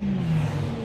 うん